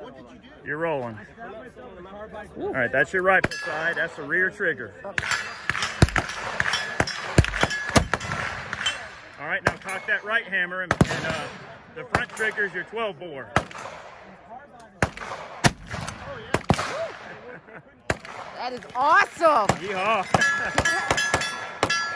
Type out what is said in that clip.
what did You're rolling. All right, that's your rifle side. That's the rear trigger. All right, now cock that right hammer and, and uh, the front trigger is your 12 bore. That is awesome. Yeehaw.